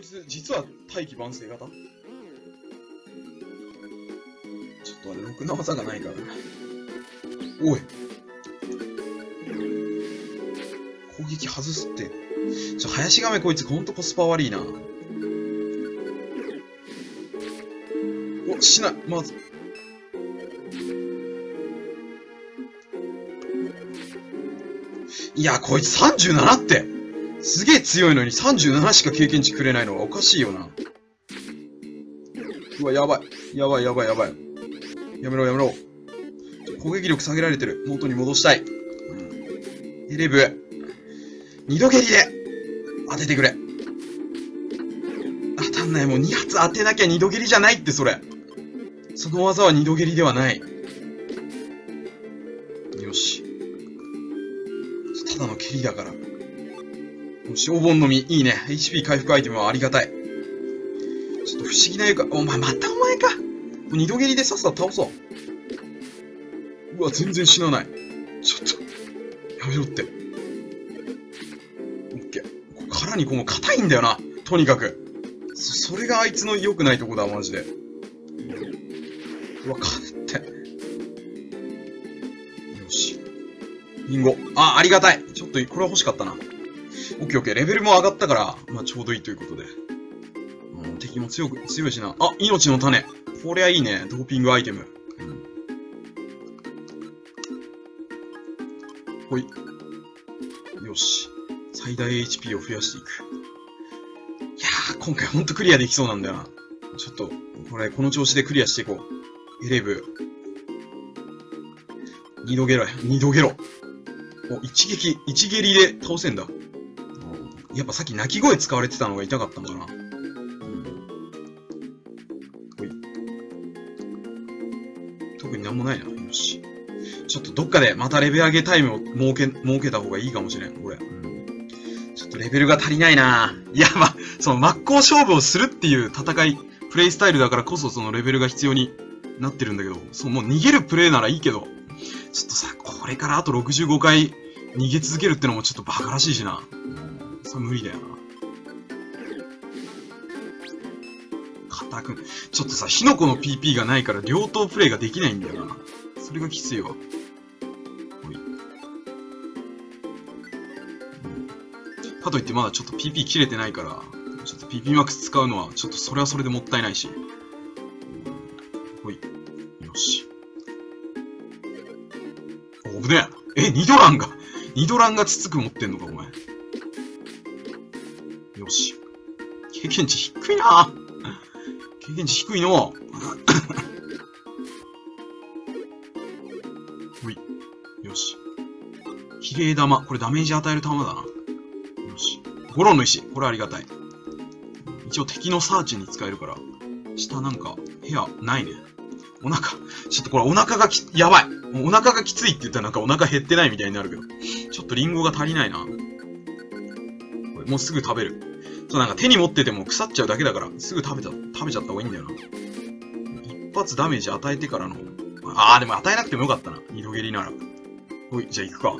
こいつ、実は大器晩成型？ちょっとあれ、ろくな技がないからな。おい。攻撃外すって。ちょ、林亀こいつほんとコスパ悪いな。お、しない、まず。いや、こいつ37ってすげえ強いのに37しか経験値くれないのはおかしいよな。うわ、やばい。やばいやばいやばい。やめろやめろ。攻撃力下げられてる。元に戻したい。うん。エレブ。二度蹴りで当ててくれ。当たんない。もう2発当てなきゃ二度蹴りじゃないって、それ。その技は二度蹴りではない。よし。ただの蹴りだから。消防の実、いいね。HP 回復アイテムはありがたい。ちょっと不思議な予感。お前、またお前か。二度蹴りでさっさと倒そう。うわ、全然死なない。ちょっと、やめろって。オッケー。殻にこの硬いんだよな。とにかく。そ、それがあいつの良くないとこだ、マジで。うわ、勝って。よし。リンゴ。あ、ありがたい。ちょっと、これは欲しかったな。オッケーオッケー。レベルも上がったから、まあちょうどいいということで。もう、敵も強く、強いしな。あ、命の種。こりゃいいね。ドーピングアイテム。ほい。よし。最大 HP を増やしていく。いやー、今回ほんとクリアできそうなんだよな。ちょっと、これ、この調子でクリアしていこう。エレブ。二度ゲロや。二度ゲロ。お、一撃、一蹴りで倒せんだ。やっぱさっき鳴き声使われてたのが痛かったんだな。うん。特になんもないな。よし。ちょっとどっかでまたレベル上げタイムを設け、設けた方がいいかもしれん、これ。うん。ちょっとレベルが足りないないや、ま、その真っ向勝負をするっていう戦い、プレイスタイルだからこそそのレベルが必要になってるんだけど、そう、もう逃げるプレイならいいけど、ちょっとさ、これからあと65回逃げ続けるってのもちょっとバカらしいしな。それ無理だよな。硬く、ちょっとさ、火の粉の PP がないから両刀プレイができないんだよな。それがきついわ。かといってまだちょっと PP 切れてないから、ちょっと PPMAX 使うのは、ちょっとそれはそれでもったいないし。ほい。よし。お、危ねえ。え、ニドランが、ニドランがつつく持ってんのか、お前。よし。経験値低いな経験値低いの。ほい。よし。比例玉。これダメージ与える玉だな。よし。ゴロンの石。これありがたい。一応敵のサーチに使えるから。下なんか、部屋ないね。お腹。ちょっとこれお腹がき、やばい。お腹がきついって言ったらなんかお腹減ってないみたいになるけど。ちょっとリンゴが足りないな。これもうすぐ食べる。そうなんか手に持ってても腐っちゃうだけだから、すぐ食べちゃ、食べちゃった方がいいんだよな。一発ダメージ与えてからの。あー、でも与えなくてもよかったな。二度蹴りなら。ほい、じゃあ行くか。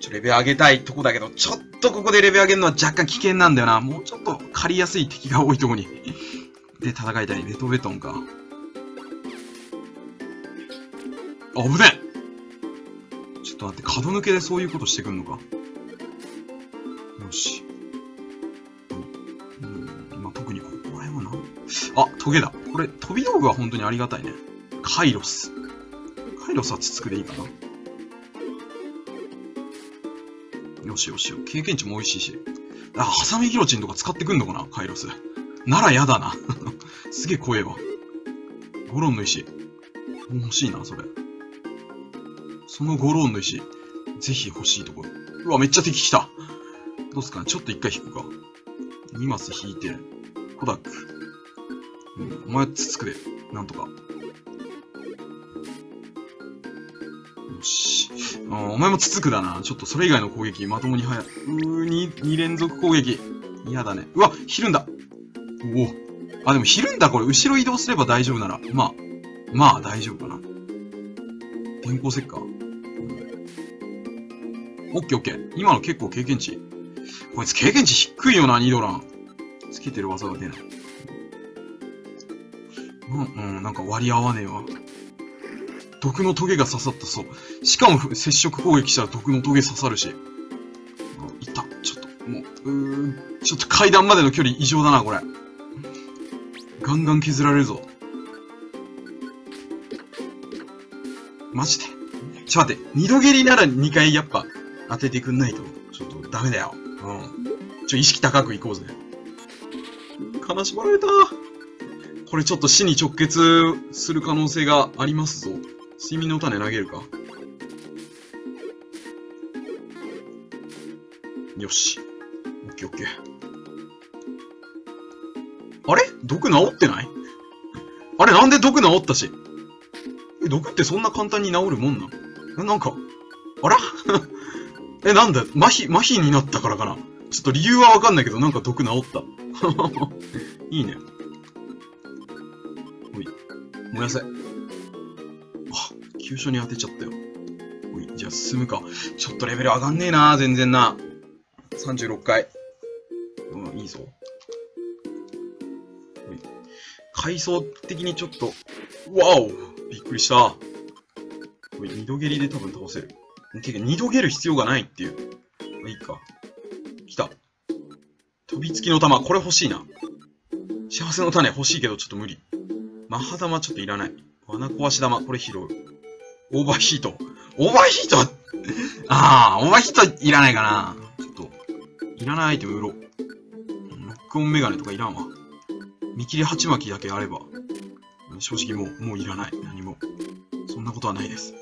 ちょ、レベル上げたいとこだけど、ちょっとここでレベル上げるのは若干危険なんだよな。もうちょっと狩りやすい敵が多いとこに。で、戦いたい。ベトベトンか。あ、危ねえちょっと待って、角抜けでそういうことしてくんのか。よし。あ、トゲだ。これ、飛び道具は本当にありがたいね。カイロス。カイロスはつつくでいいかな。よしよしよ。経験値も美味しいし。あ、ハサミギロチンとか使ってくんのかな？カイロス。ならやだな。すげえ怖えわ。ゴロンの石。欲しいな、それ。そのゴロンの石、ぜひ欲しいところ。うわ、めっちゃ敵来た。どうすか？ねちょっと一回引くか。2マス引いて、コダック。うん、お前つつくで、なんとか。よし。お前もつつくだな。ちょっとそれ以外の攻撃、まともに早い。うー、2、連続攻撃。嫌だね。うわ、ひるんだ。おお。あ、でもひるんだ、これ。後ろ移動すれば大丈夫なら。まあ、まあ大丈夫かな。電光石火。オッケーオッケー。今の結構経験値。こいつ経験値低いよな、ニドラン。つけてる技が出ない。うん、なんか割り合わねえわ。毒のトゲが刺さった、そう。しかも接触攻撃したら毒のトゲ刺さるし。あいた。ちょっと、もう、うーん。ちょっと階段までの距離異常だな、これ。ガンガン削られるぞ。マジで？ちょっと待って、二度蹴りなら2回やっぱ当ててくんないと、ちょっとダメだよ。うん。ちょ、意識高くいこうぜ。悲しまれた。これちょっと死に直結する可能性がありますぞ。睡眠の種投げるか？よし。オッケーオッケー。あれ？毒治ってない？あれ？なんで毒治ったし、毒ってそんな簡単に治るもんなえ、なんか、あら？え、なんだ？麻痺、麻痺になったからかな？ちょっと理由はわかんないけど、なんか毒治った。いいね。ほい。燃やせ。あ、急所に当てちゃったよ。ほい。じゃあ進むか。ちょっとレベル上がんねえな全然な。36回。うん、いいぞ。ほい。階層的にちょっと、わおびっくりした。ほい、二度蹴りで多分倒せる。てか、二度蹴る必要がないっていう。まあ、いいか。来た。飛びつきの玉、これ欲しいな。幸せの種欲しいけどちょっと無理。マハ玉ちょっといらない。罠壊し玉、これ拾う。オーバーヒート。オーバーヒート？ああ、オーバーヒートいらないかな。ちょっと、いらないアイテム売ろう。ロックオンメガネとかいらんわ。見切り鉢巻きだけあれば、正直もう、もういらない。何も。そんなことはないです。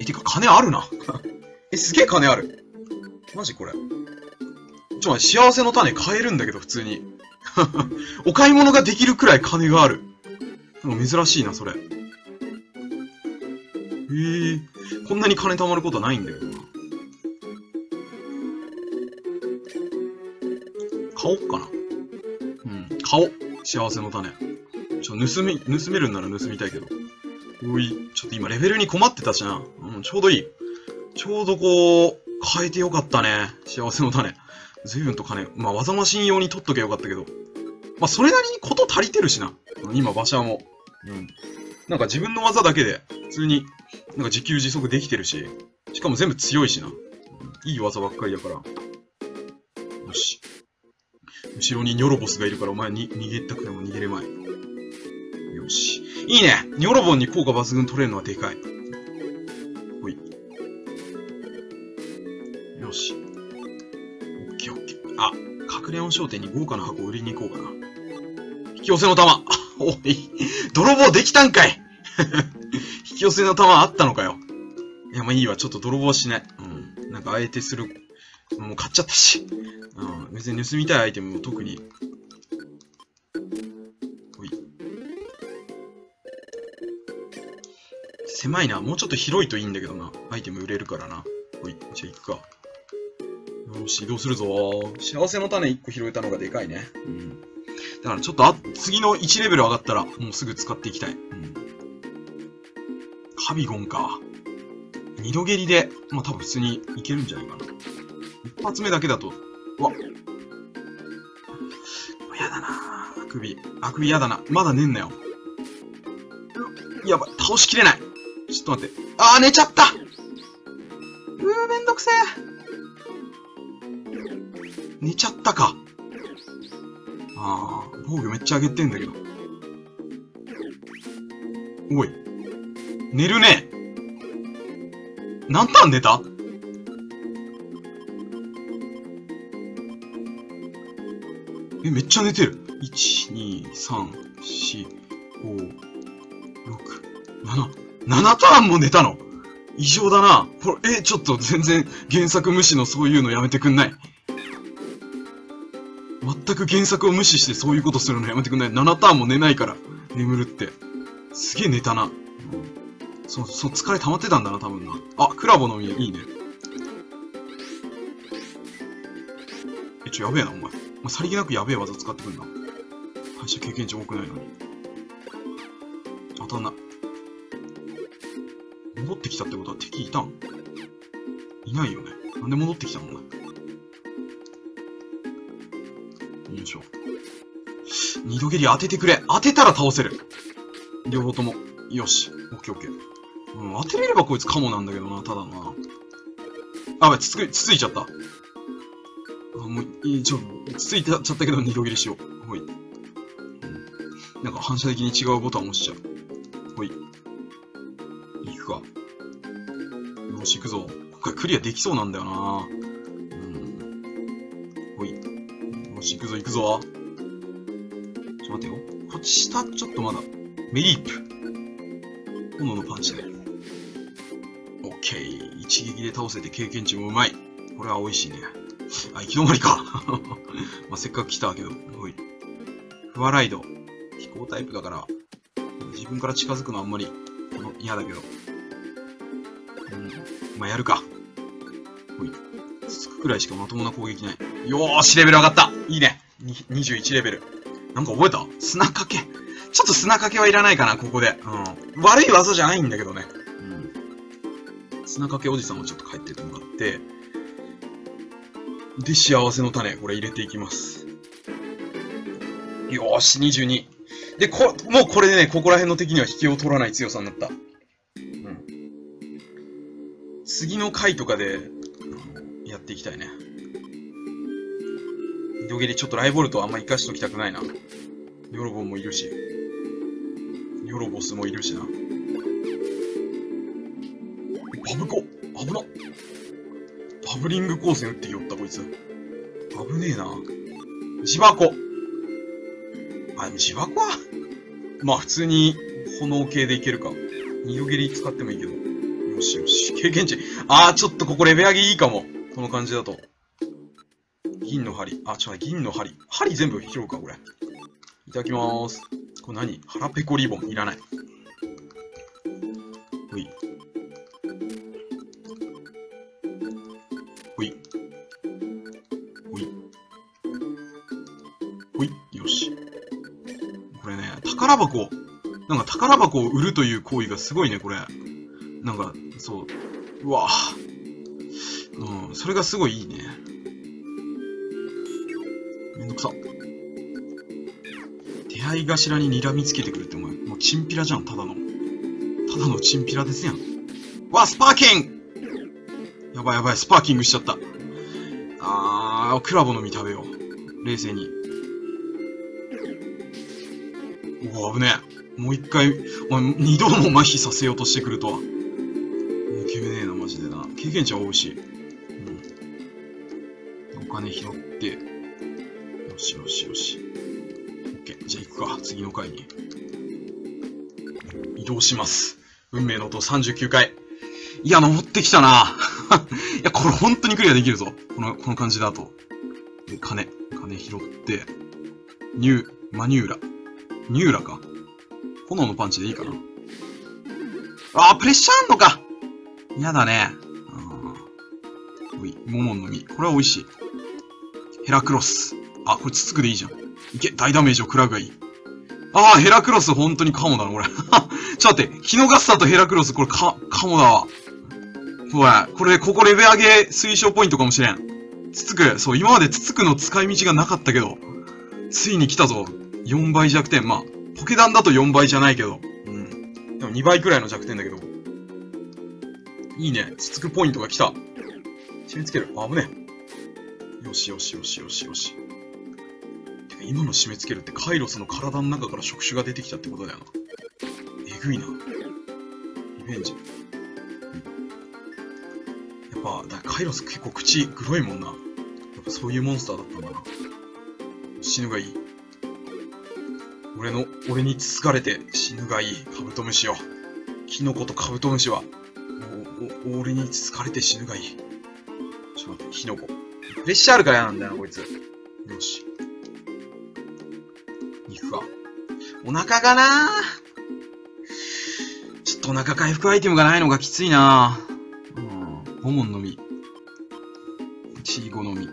え、てか金あるな。え、すげえ金ある。マジこれ。ちょ、幸せの種買えるんだけど、普通に。お買い物ができるくらい金がある。なんか珍しいな、それ。へえ、こんなに金貯まることはないんだけどな。買おっかな。うん、買おう。幸せの種。ちょ、盗み、盗めるんなら盗みたいけど。おい、ちょっと今レベルに困ってたしな。うん、ちょうどいい。ちょうどこう、変えてよかったね。幸せの種。随分と金、まあ、技マシン用に取っとけよかったけど。まあ、それなりにこと足りてるしな。今、馬車も。うん。なんか自分の技だけで、普通に、なんか自給自足できてるし。しかも全部強いしな。いい技ばっかりだから。よし。後ろにニョロボスがいるからお前に逃げたくても逃げれまい。よし。いいねニョロボンに効果抜群取れるのはでかい。あ、隠れ音商店に豪華な箱を売りに行こうかな。引き寄せの玉。おい、泥棒できたんかい 引き寄せの玉あったのかよ。いや、まあいいわ。ちょっと泥棒しない。うん。なんか、あえてする。もう買っちゃったし。うん。別に盗みたいアイテムも特に。ほい。狭いな。もうちょっと広いといいんだけどな。アイテム売れるからな。ほい。じゃあ行くか。よし、移動するぞ幸せの種1個拾えたのがでかいね。うん。だからちょっとあ、次の1レベル上がったら、もうすぐ使っていきたい。うん。カビゴンか。二度蹴りで、まあ多分普通にいけるんじゃないかな。一発目だけだと、うわ。やだなあくび。あくびやだな。まだ寝んなよ。やばい、倒しきれない。ちょっと待って。あー、寝ちゃった寝ちゃったか。あー、防御めっちゃ上げてんだけど。おい。寝るね。何ターン寝た？え、めっちゃ寝てる。1、2、3、4、5、6、7。7ターンも寝たの？異常だな。ほら、え、ちょっと全然原作無視のそういうのやめてくんない？全く原作を無視してそういうことするのやめてくんない ?7 ターンも寝ないから、眠るって。すげえ寝たな。そう、そう、疲れ溜まってたんだな、多分な。あ、クラボの実いいね。え、ちょ、やべえな、お前。お前、さりげなくやべえ技使ってくんな。会社経験値多くないのに。当たんな。戻ってきたってことは敵いたん？いないよね。なんで戻ってきたのよいしょ。二度蹴り当ててくれ。当てたら倒せる。両方とも。よし。オッケーオッケー。うん、当てれればこいつカモなんだけどな、ただな。あ、ばい、つつ、つついちゃった。あ、もう、ちょ、つついちゃったけど二度蹴りしよう。ほい。うん、なんか反射的に違うボタン押しちゃう。ほい。行くか。よし、行くぞ。これクリアできそうなんだよな。くぞ、行くぞ。ちょっと待ってよ。こっち下、ちょっとまだ。メリープ。炎のパンチで。オッケー。一撃で倒せて経験値もうまい。これは美味しいね。あ、行き止まりか。まあ、せっかく来たけど。ほい。フワライド。飛行タイプだから、自分から近づくのあんまり嫌だけど。うん。まあ、やるか。ほい。つつくくらいしかまともな攻撃ない。よーし、レベル上がったいいね !21 レベル。なんか覚えた？砂かけ。ちょっと砂かけはいらないかな、ここで。うん。悪い技じゃないんだけどね。うん。砂かけおじさんもちょっと帰っててもらって。で、幸せの種、これ入れていきます。よーし、22。で、こ、もうこれでね、ここら辺の敵には引きを取らない強さになった。うん。次の回とかで、やっていきたいね。二度蹴りちょっとライボルトあんま活かしときたくないな。ヨロボンもいるし。ヨロボスもいるしな。バブコ危なバブリング光線撃ってきよったこいつ。危ねえな。自爆あ、でも自爆は？まあ普通に炎系でいけるか。二度蹴り使ってもいいけど。よしよし。経験値。あー、ちょっとここレベ上げいいかも。この感じだと。銀の針。あ、ちょ、銀の針。針全部拾うか、これ。いただきます。これ何？腹ペコリボン。いらない。ほい。ほい。ほい。ほい。よし。これね、宝箱。なんか宝箱を売るという行為がすごいね、これ。なんか、そう。うわぁ。うん、それがすごいいいね。配頭に睨みつけてくるってもう、もうチンピラじゃん、ただの。ただのチンピラですやん。わ、スパーキングやばいやばい、スパーキングしちゃった。あー、クラボの実食べよう。冷静に。おお、危ねえ。もう一回、お前、二度も麻痺させようとしてくるとは。いけねえな、マジでな。経験値は多いし。うん。お金拾って、よしよしよし。OK。じゃあ行くか。次の回に。移動します。運命の音39回。いや、登ってきたな いや、これ本当にクリアできるぞ。この、この感じだと。で、金。金拾って、ニュー、マニューラ。ニューラか。炎のパンチでいいかな。あー、プレッシャーあんのか嫌だね。うい、モモンの実。これは美味しい。ヘラクロス。あ、これつつくでいいじゃん。いけ、大ダメージを食らうがいい。ああ、ヘラクロス本当にカモだな、これ。ちょっと待って、キノガッサとヘラクロス、これカ、カモだわ。ほら、これ、ここレベ上げ推奨ポイントかもしれん。つつく、そう、今までつつくの使い道がなかったけど、ついに来たぞ。4倍弱点。まあ、ポケダンだと4倍じゃないけど。うん。でも2倍くらいの弱点だけど。いいね。つつくポイントが来た。締め付ける。あ、危ね。よしよしよしよしよし。今の締め付けるってカイロスの体の中から触手が出てきたってことだよな。えぐいな。リベンジ。やっぱ、だカイロス結構口黒いもんな。やっぱそういうモンスターだったんだな。死ぬがいい。俺の、俺につつかれて死ぬがいい。カブトムシよ。キノコとカブトムシは、お、お、俺につつかれて死ぬがいい。ちょっと待って、キノコ。プレッシャーあるから嫌なんだよな、こいつ。よし。お腹がなちょっとお腹回復アイテムがないのがきついなうん。モモンの実。チーゴの実。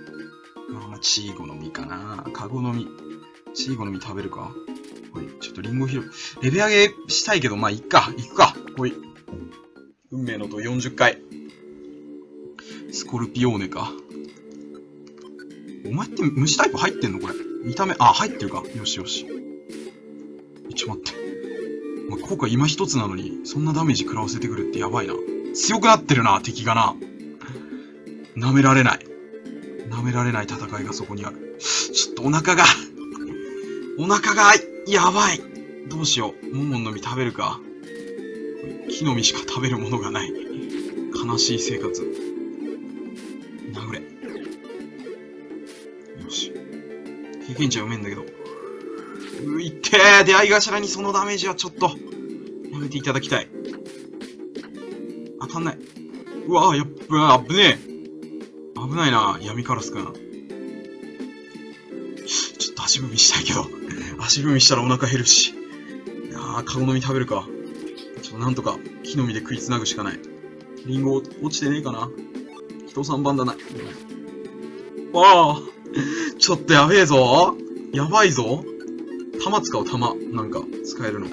まあ、チーゴの実かなカゴの実。チーゴの実食べるか？ほい。ちょっとリンゴ拾う。レベ上げしたいけど、まあ、いっか。いくか。ほい。運命のと40回。スコルピオーネか。お前って虫タイプ入ってんのこれ。見た目、あ、入ってるか。よしよし。えちょ、待って。お前、効果今一つなのに、そんなダメージ食らわせてくるってやばいな。強くなってるな、敵がな。舐められない。舐められない戦いがそこにある。ちょっとお腹が、お腹が、やばい。どうしよう。モモンの実食べるか。木の実しか食べるものがない。悲しい生活。殴れ。よし。経験値はうめえんだけど。ういってー出会い頭にそのダメージはちょっと、やめていただきたい。当たんない。うわぁ、やっぱ、危ねえ。危ないな、闇カラスくん。ちょっと足踏みしたいけど。足踏みしたらお腹減るし。いやー、カゴの実食べるか。ちょっとなんとか、木の実で食いつなぐしかない。リンゴ落ちてねえかな人3番だな。わあちょっとやべえぞやばいぞ弾使う、弾。なんか、使えるの。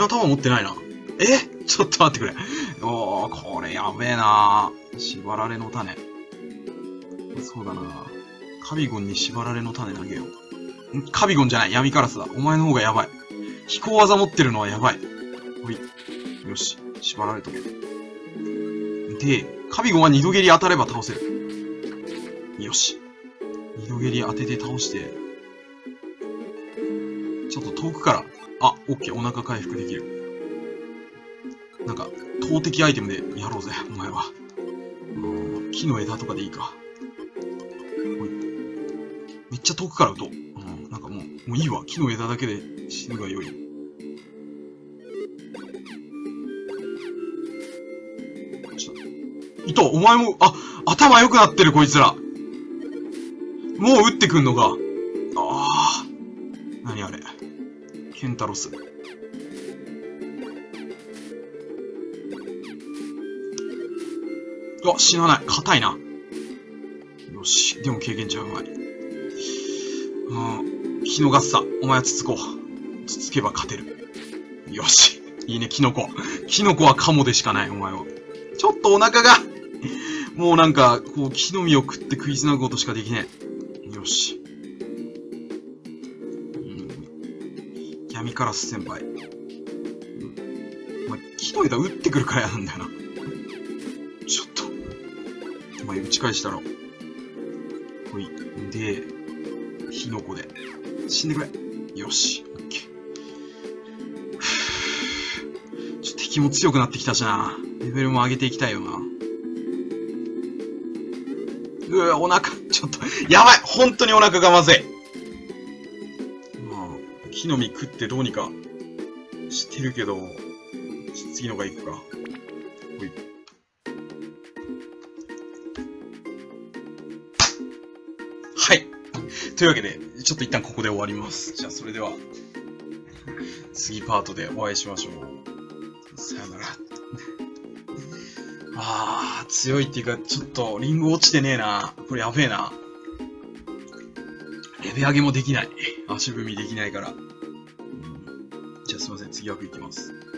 なんか、ろくな弾持ってないな。え？ちょっと待ってくれ。おー、これやべえな縛られの種。そうだなカビゴンに縛られの種投げよう。カビゴンじゃない、闇カラスだ。お前の方がやばい。飛行技持ってるのはやばい。ほい。よし。縛られとけ。で、カビゴンは二度蹴り当たれば倒せる。よし。二度蹴り当てて倒して、ちょっと遠くから、あ、オッケー、お腹回復できる。なんか、投擲アイテムでやろうぜ、お前は。うん木の枝とかでいいか。ほい。めっちゃ遠くから撃とう。うん、なんかもう、もういいわ。木の枝だけで死ぬがよい。いと、お前も、あ、頭良くなってる、こいつら。もう撃ってくんのか。ああ。何あれ。ケンタロス。あ、死なない。硬いな。よし。でも経験値はうまい。うん。日のガッサ。お前はつつこう。つつけば勝てる。よし。いいね、キノコ。キノコはカモでしかない、お前は。ちょっとお腹が、もうなんか、こう、木の実を食って食いつなぐことしかできねえ。よし。闇カラス先輩。うんお前、木の枝撃ってくるからやなんだよな。ちょっと。お前、打ち返したろ。ほい。で、火の粉で。死んでくれ。よし。オッケー。ちょっと敵も強くなってきたしな。レベルも上げていきたいよな。うわ、お腹、ちょっと、やばい本当にお腹がまずい、の実食ってどうにかしてるけど、次のがいくか。ほい。はい。というわけで、ちょっと一旦ここで終わります。じゃあ、それでは、次パートでお会いしましょう。さよなら。あー、強いっていうか、ちょっと、リンゴ落ちてねえな。これやべえな。レベ上げもできない。足踏みできないから。次枠いきます。